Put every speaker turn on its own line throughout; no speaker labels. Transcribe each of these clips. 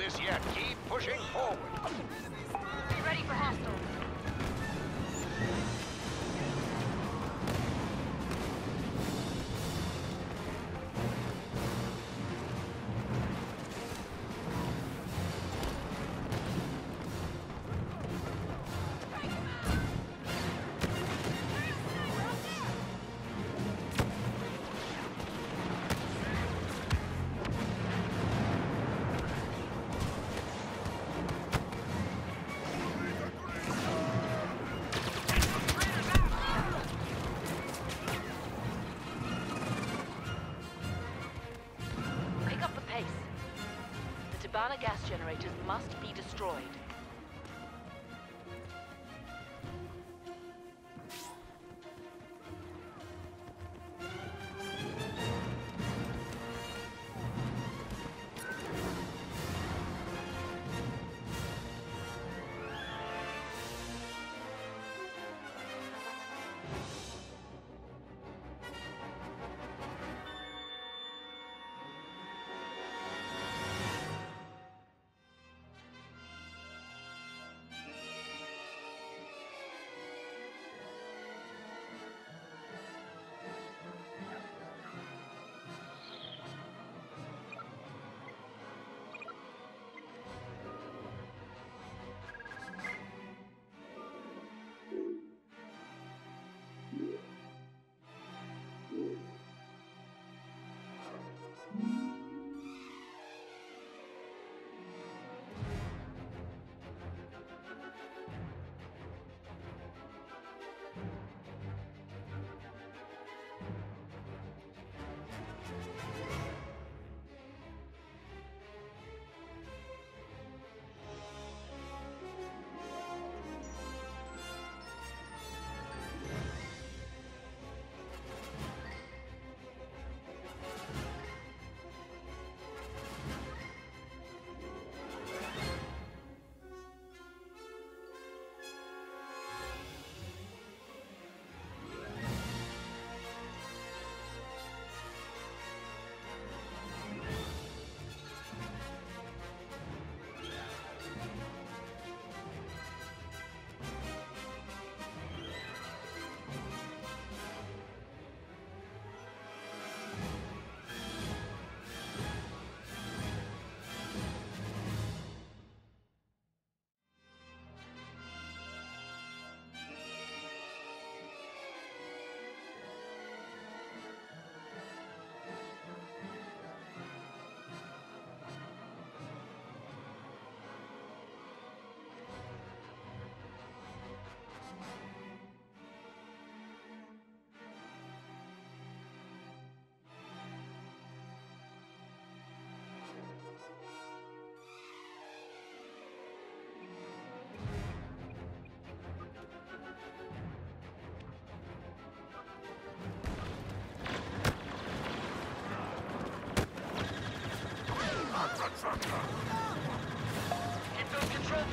this yet. Keep pushing forward.
Tibanna gas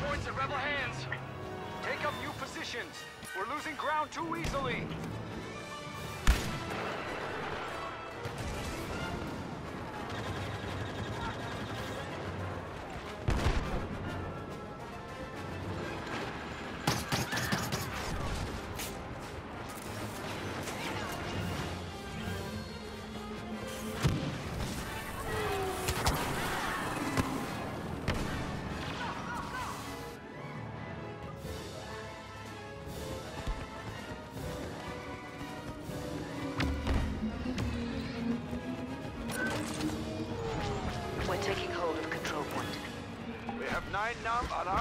points in rebel hands. Take up new positions. We're losing ground too easily.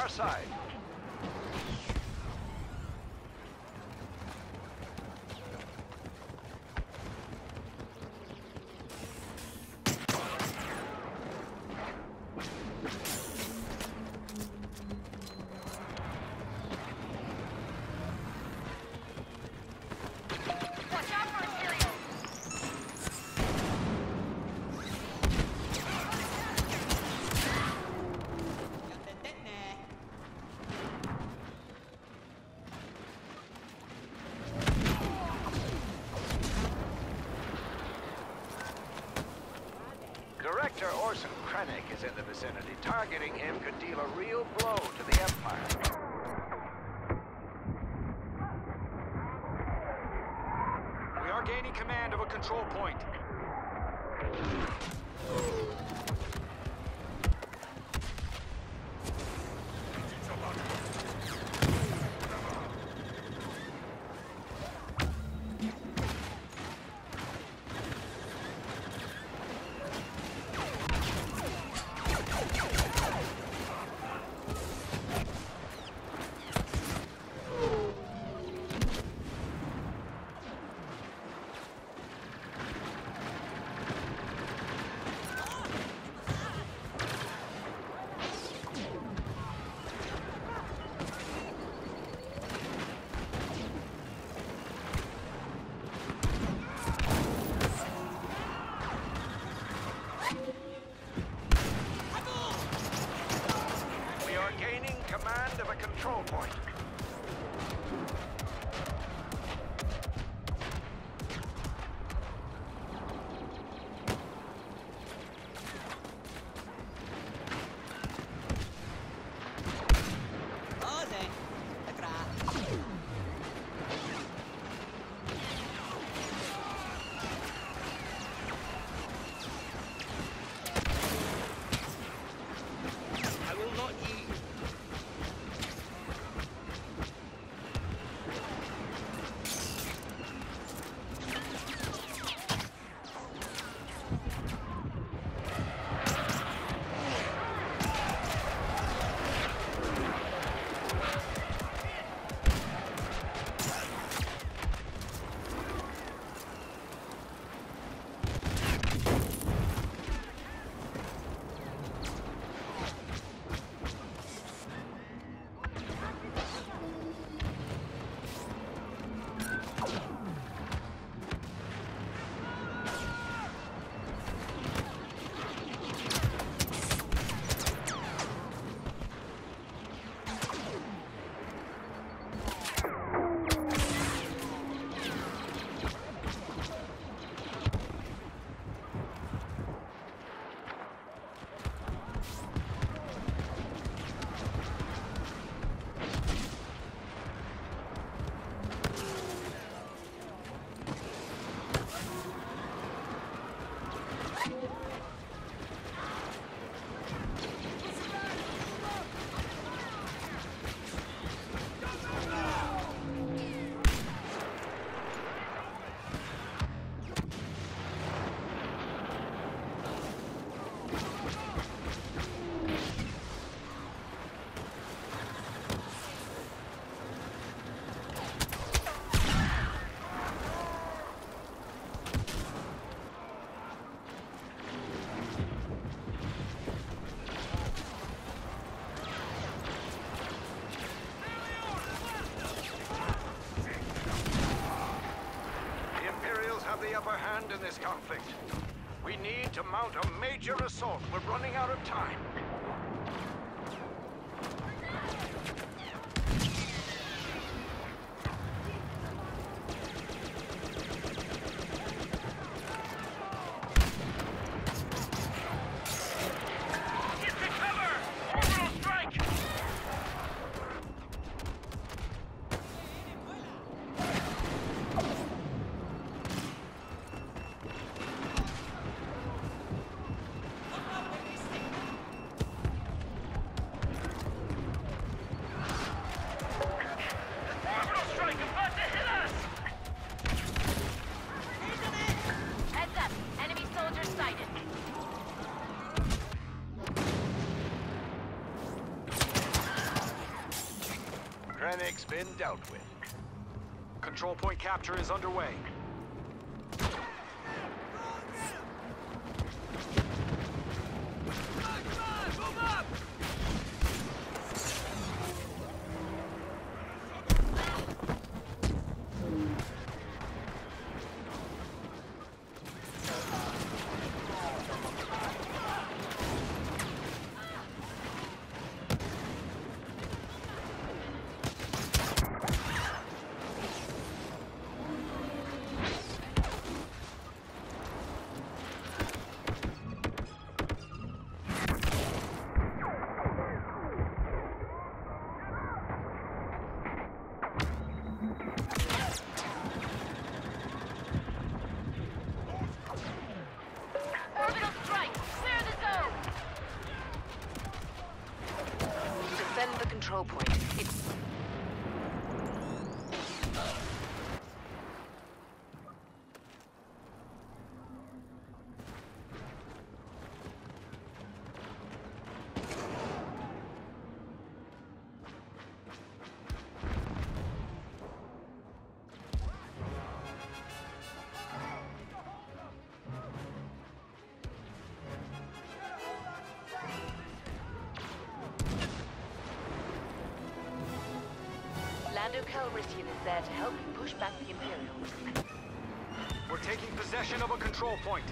Our side.
Watch out for Imperials!
Director Krennic is in the vicinity. Targeting him could deal a real blow to the Empire. This conflict. We need to mount a major assault. We're running out of time. Been dealt with.
Control point capture is underway.
Calrissian is there to help you push back the Imperials.
We're taking possession of a control point.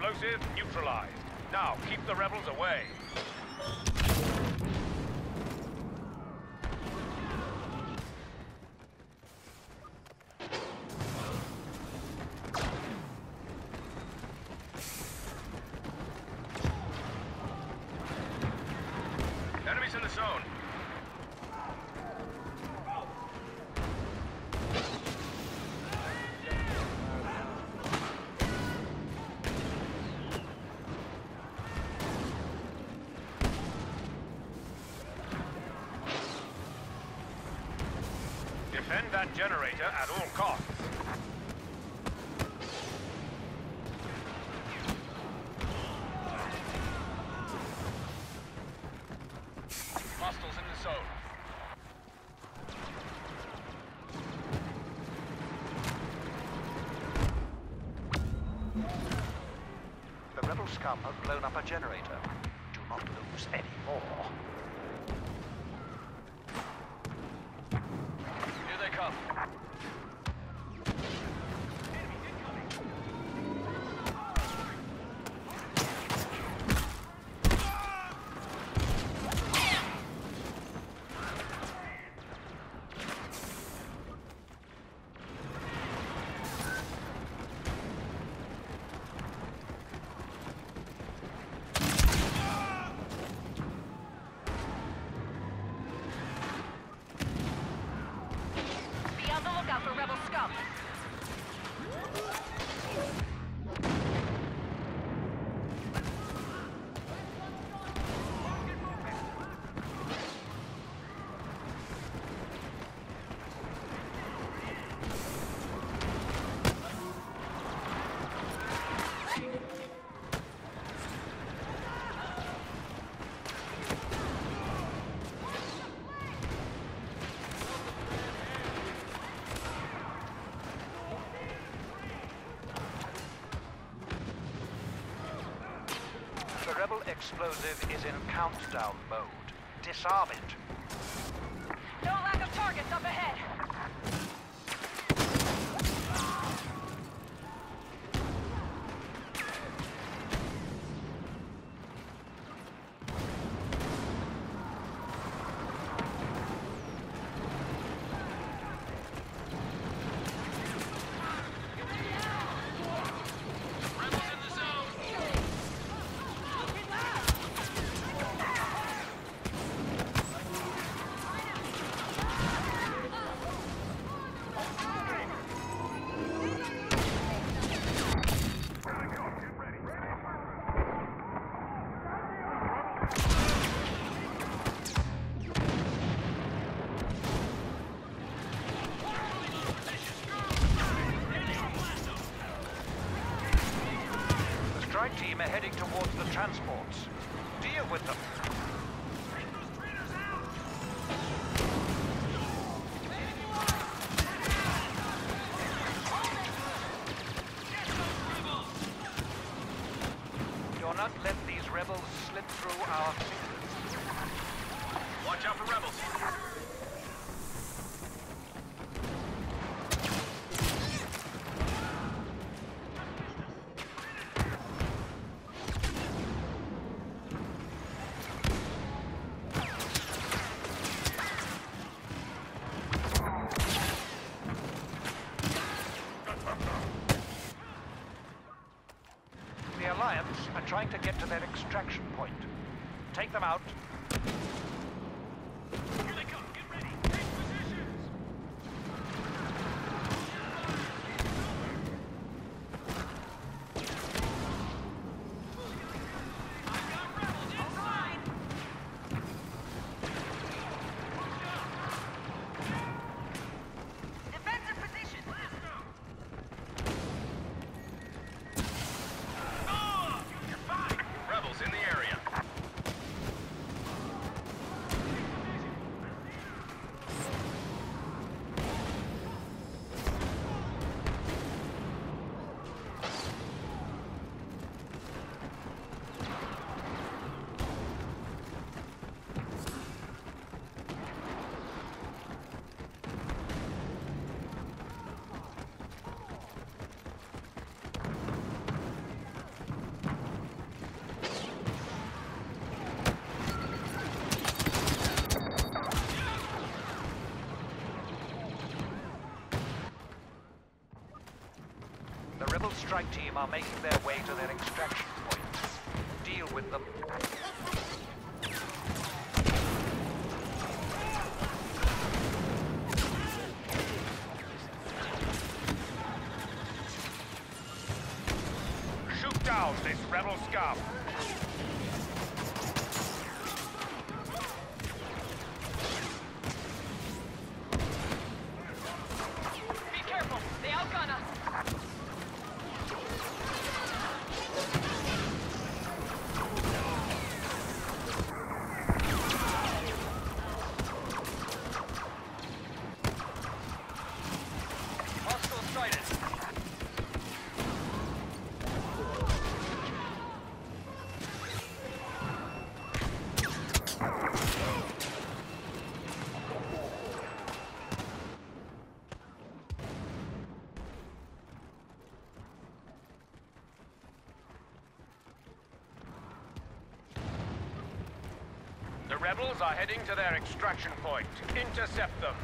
Explosive neutralized. Now, keep the rebels away. generator at all costs.
rebel explosive is in countdown mode. Disarm it.
No lack of targets up ahead.
trying to get to their extraction point. Take them out.
Strike team are making their way to their extraction point. Deal with them.
Shoot down this rebel scum.
Be careful. They outgun us.
Are heading to their extraction point. Intercept them.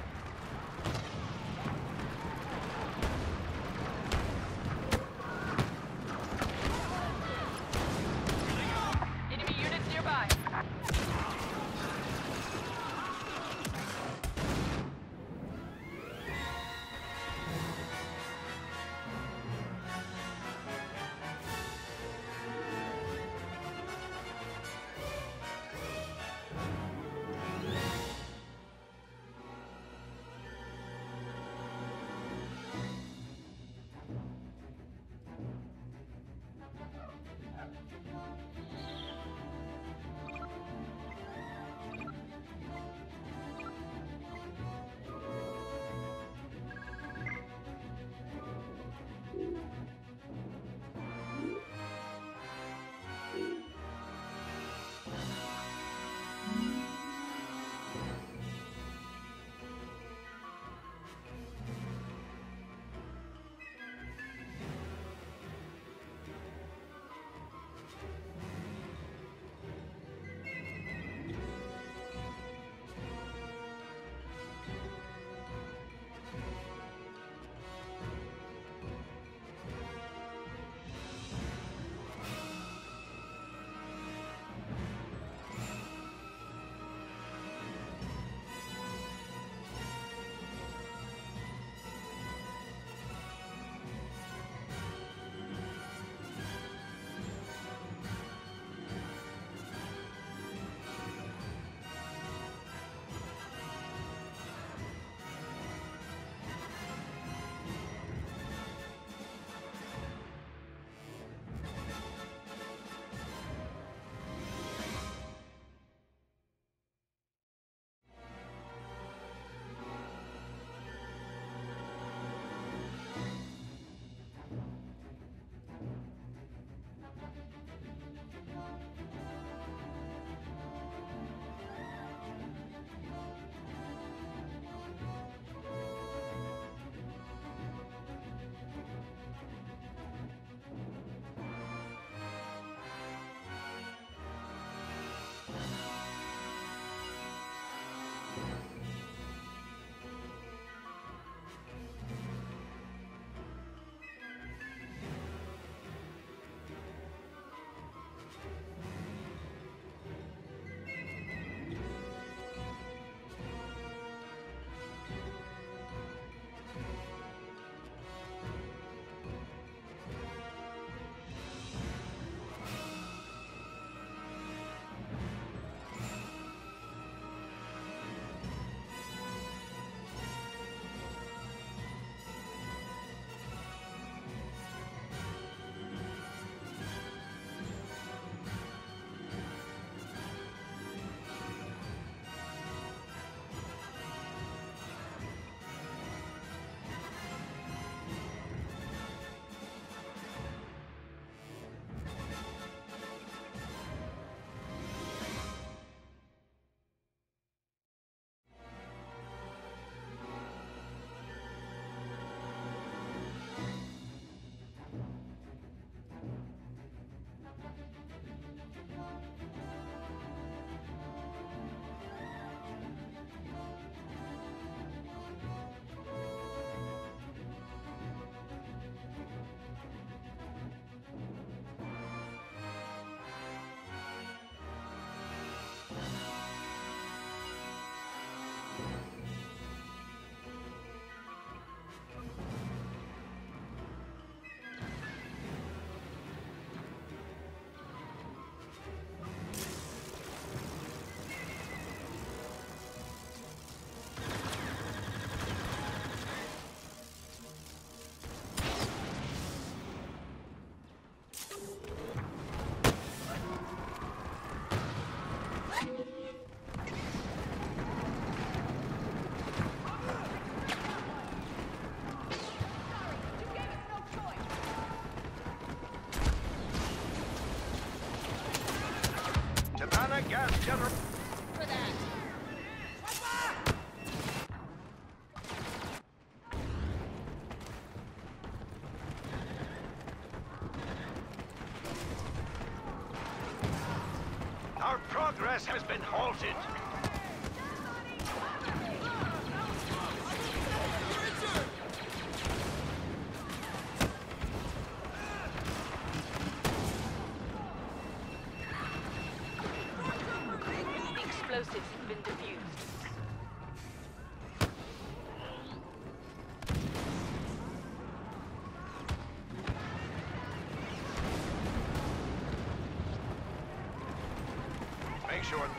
it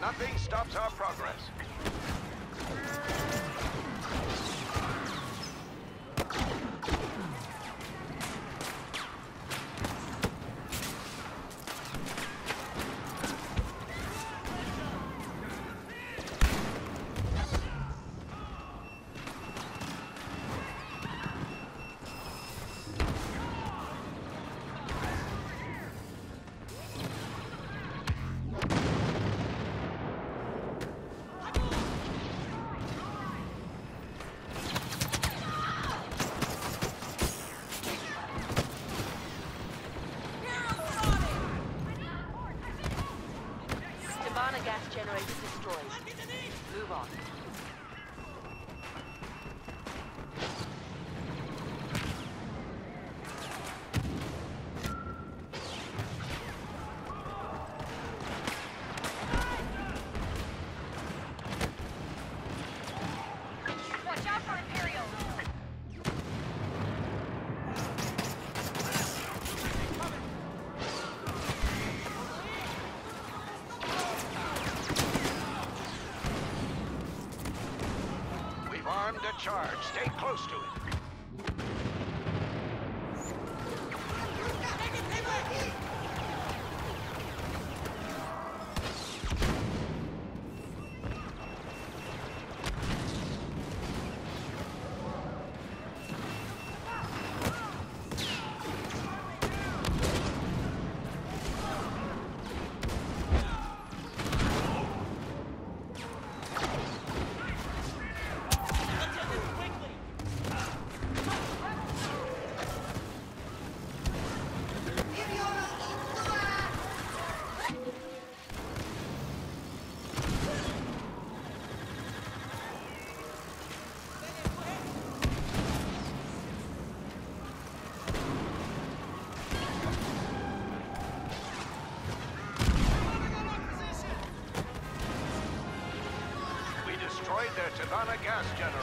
nothing stops our progress. lost. charge. Stay close to it. their Tibanna Gas
generator.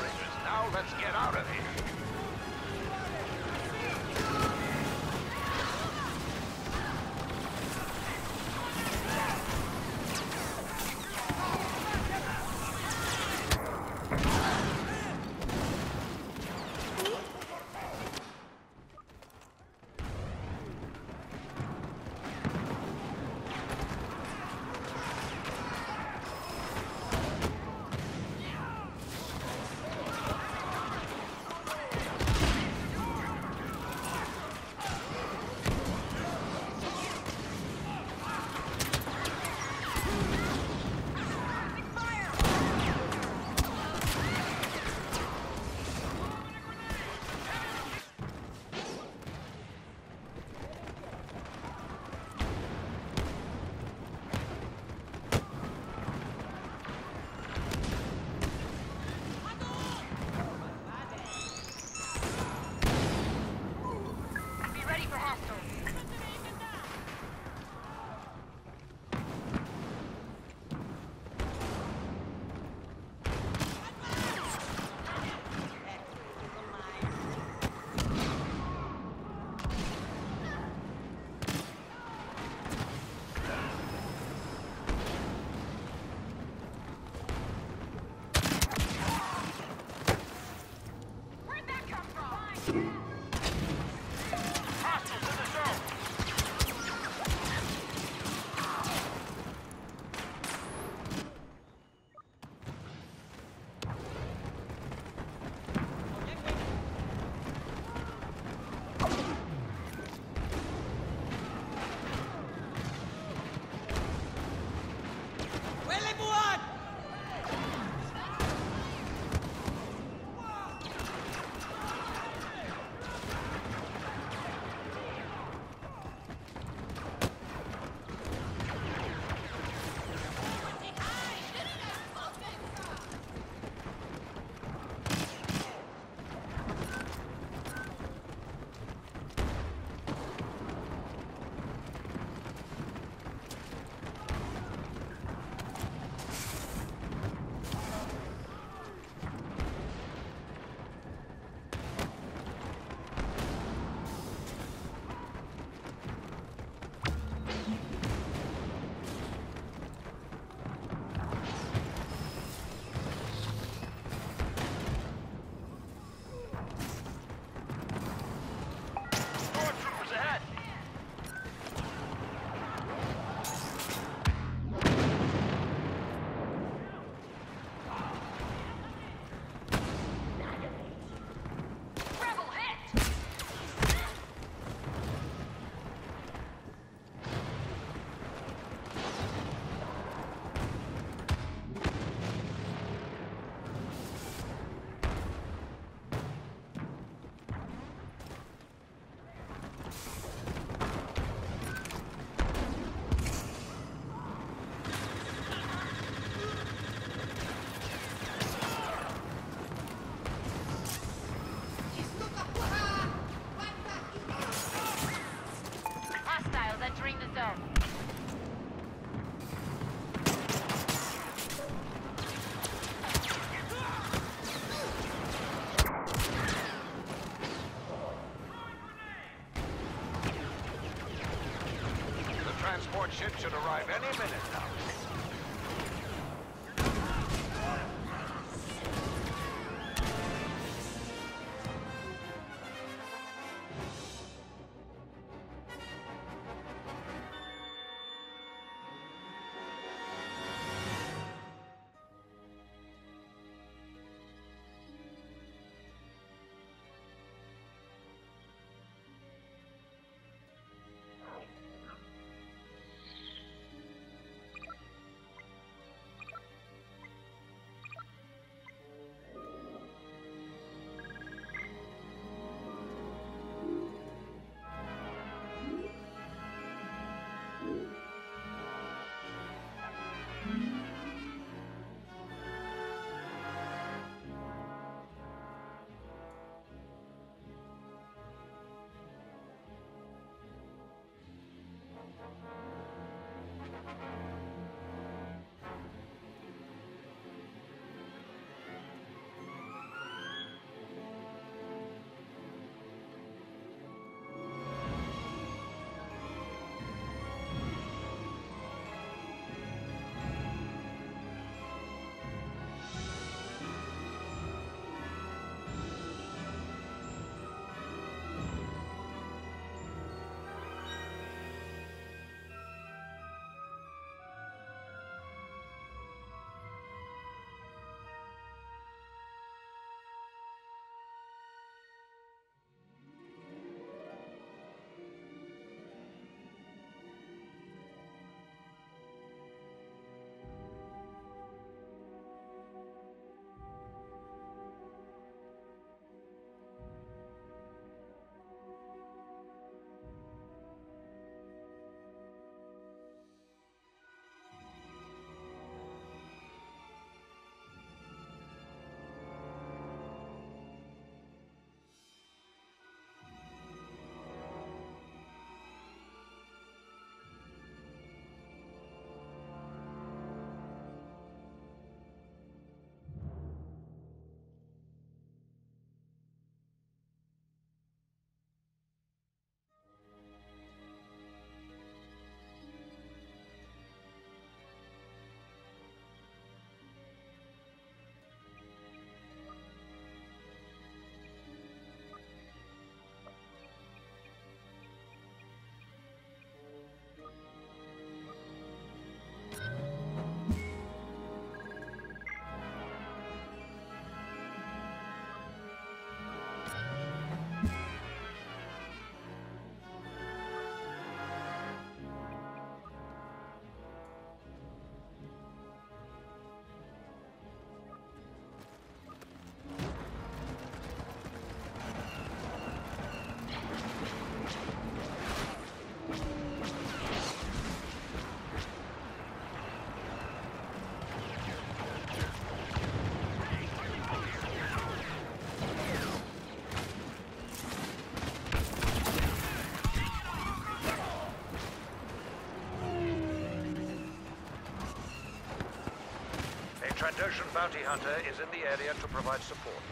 Trandoshan bounty hunter is in the area to provide support.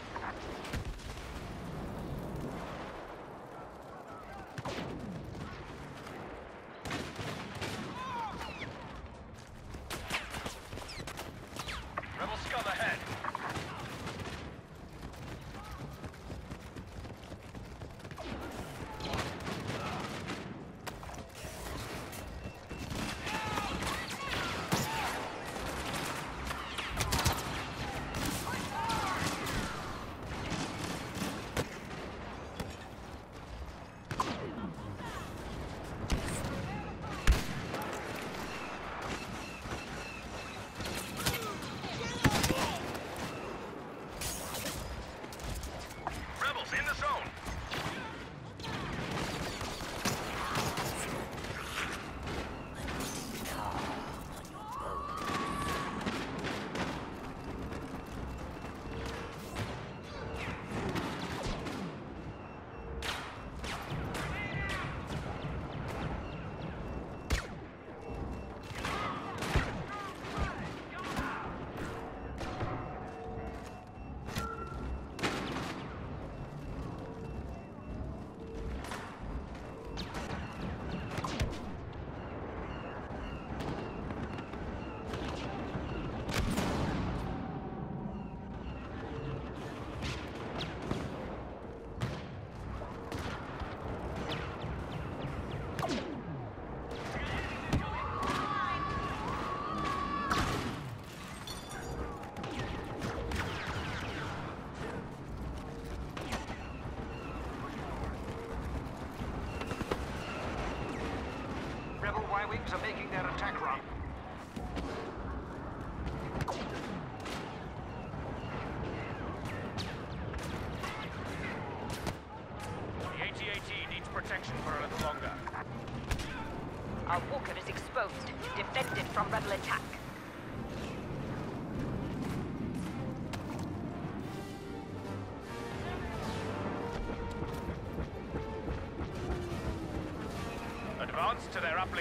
wings
a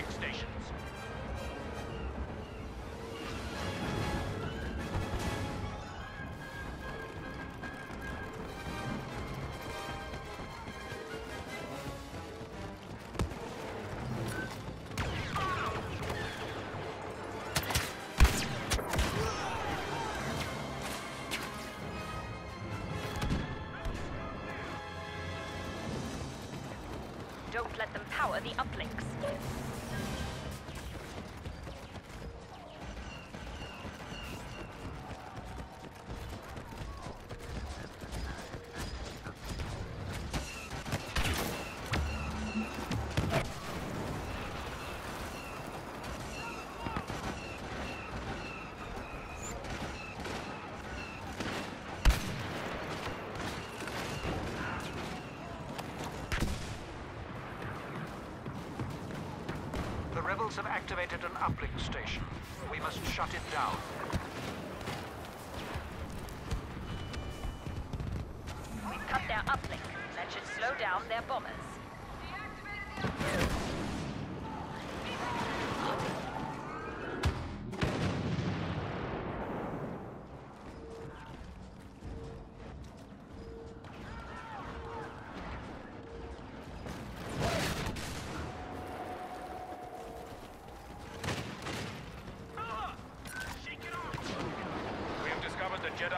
stations.
Don't let them power the uplinks.
Have activated an uplink station. We must shut it down.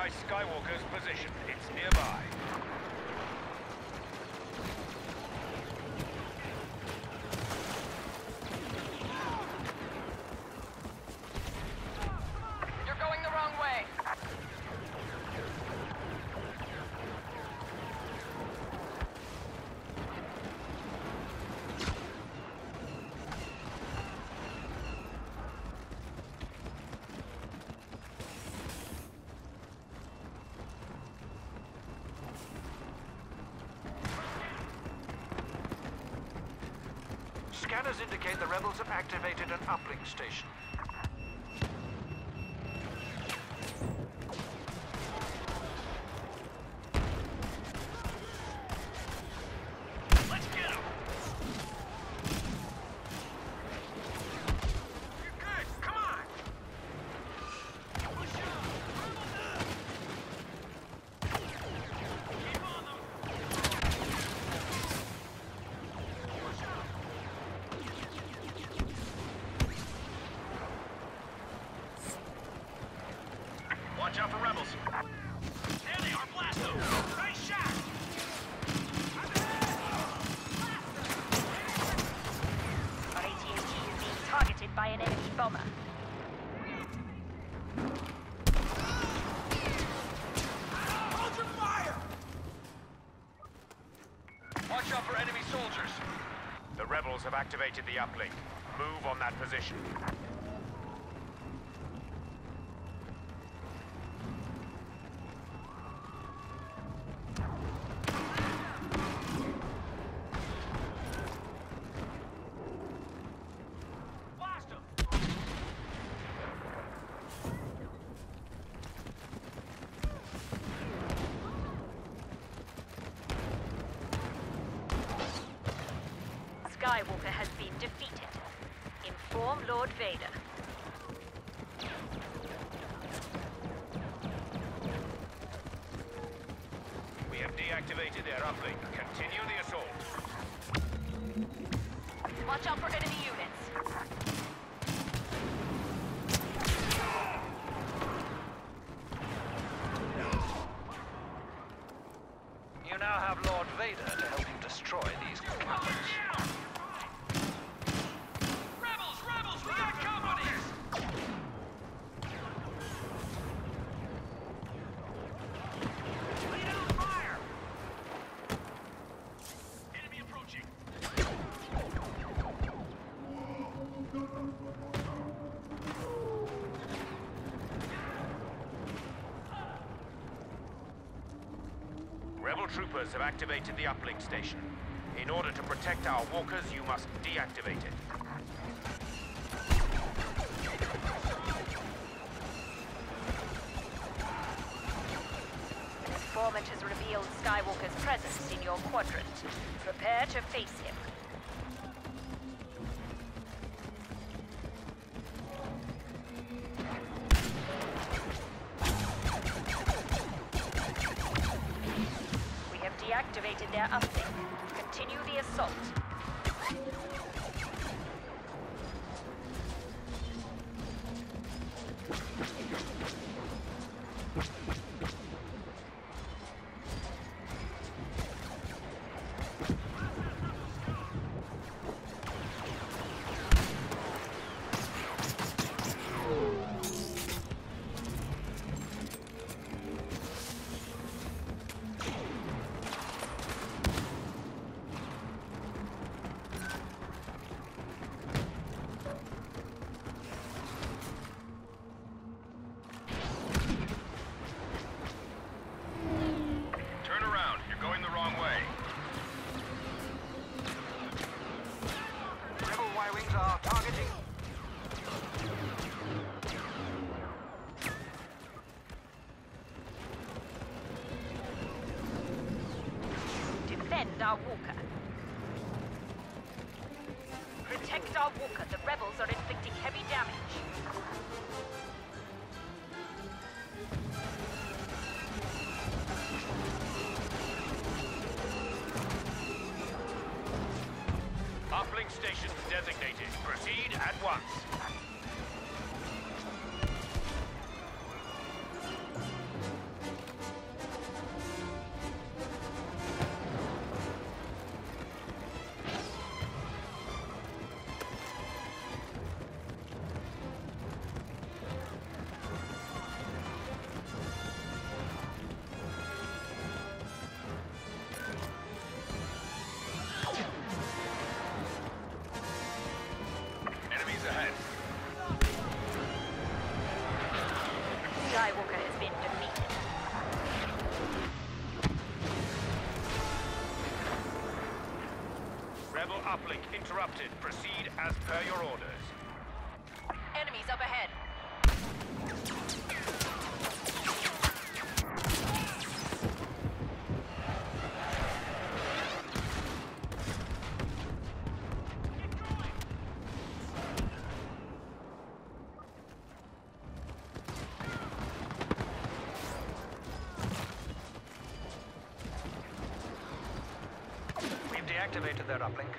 Jedi Skywalker's position. It's nearby.
Scanners indicate the rebels have activated an uplink station.
activated the uplink. Move on that position.
You now have Lord Vader to help you destroy these
clones. activated the uplink station. In order to protect our walkers, you must deactivate it.
An informant has revealed Skywalker's presence in your quadrant. Prepare to face him. area
update. designate. interrupted.
activated
their uplink.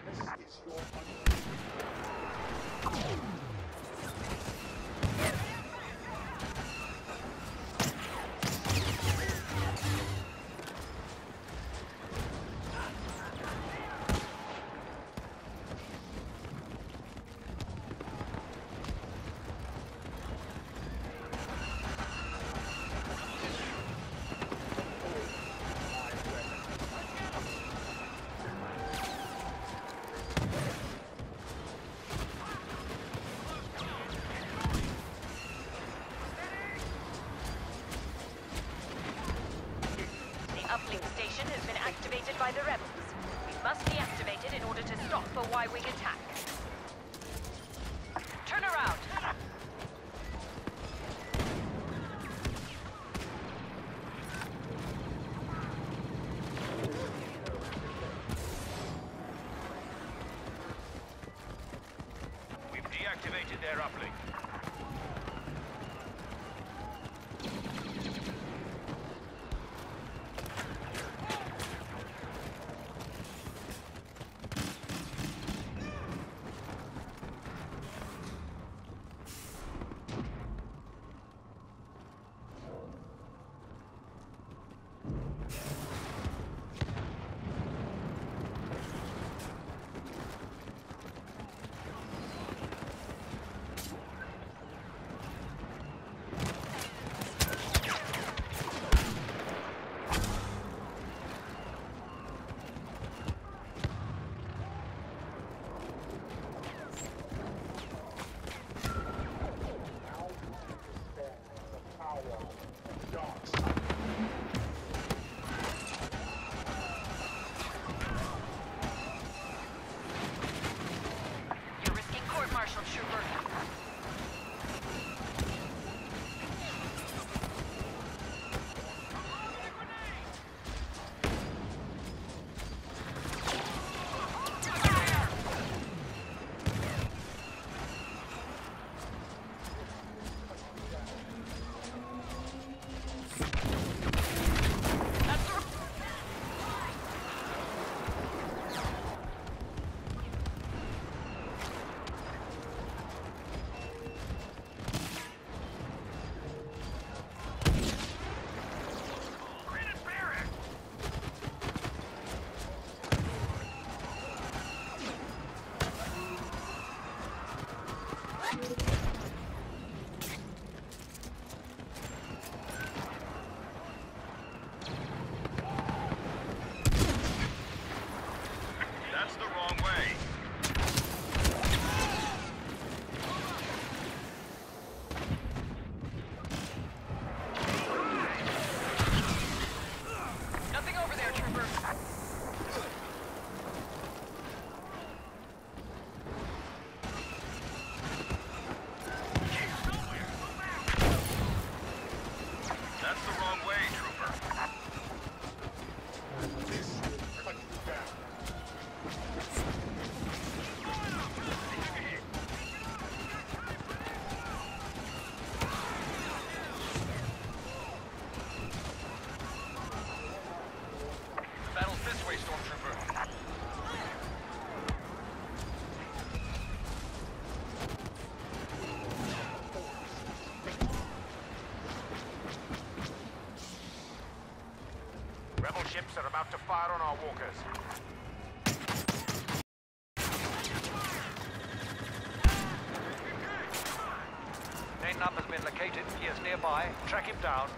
Revs are about to fire on our walkers.
Nien Nunb has been located. He is nearby. Track him down.